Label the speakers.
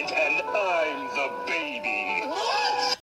Speaker 1: and, and oh.